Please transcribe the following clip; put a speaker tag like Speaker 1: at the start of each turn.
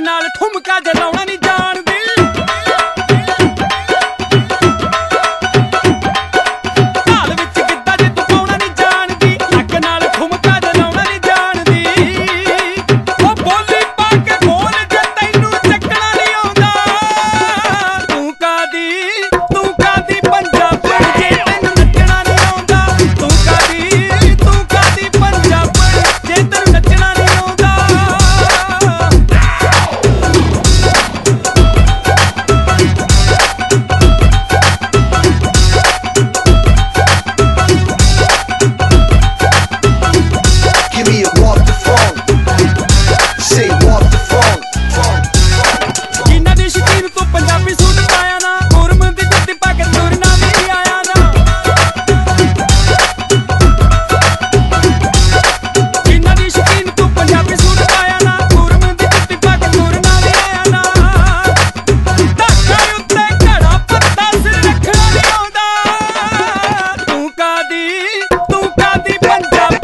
Speaker 1: ਨਾਲ ਠੁਮਕਾ ਜੇ ਲਾਉਣਾ ਨਹੀਂ ਜਾਣਦੀ nunca de panjab